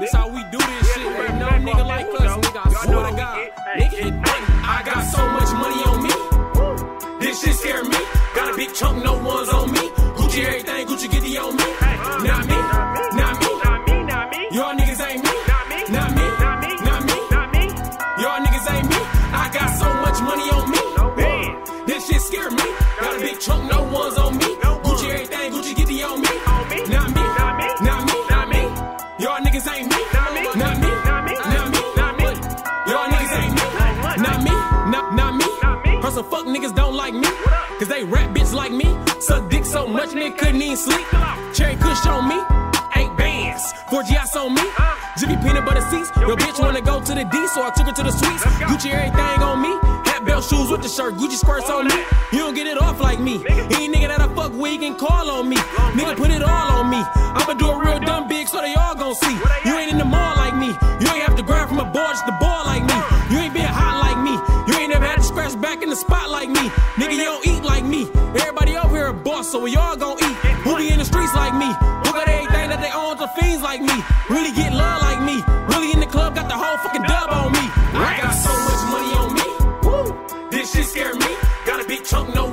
This how we do this shit. Ain't no nigga like us, nigga. I swear to God. Nigga. I got so much money on me. This shit scare me. Got a big chunk, no one's on me. Gucci everything, Gucci get the on uh, me. Not me, not me, not me, not me. Y'all niggas ain't me. Not me, not me, not me, not me. Y'all niggas ain't me. I got so much money on me. This shit scare me. Got a big chunk, no one's on me. Gucci everything, Gucci get the on me. Uh, like me. Suck dick so much nigga couldn't even sleep. Cherry Kush on me. Eight bands. Four GIs on me. Jiffy peanut butter seats. Your bitch wanna go to the D, so I took her to the suites. Gucci everything on me. Hat belt shoes with the shirt. Gucci skirts All on me. You don't get it off like me. Any nigga that I fuck with, can call on me. Nigga, put it all on me. I'ma do it real dumb big so they all gon' see. You ain't in the mall like me. You ain't have to grab from a board just to ball like me. You ain't been hot like me. You ain't never had to scratch back in the spot like me. Nigga, you don't eat like me. So we all gon' eat. Who be in the streets like me? Who got everything that they own to fiends like me? Really get love like me. Really in the club, got the whole fucking dub on me. I got so much money on me. Woo! This shit scare me. Got a big chunk, no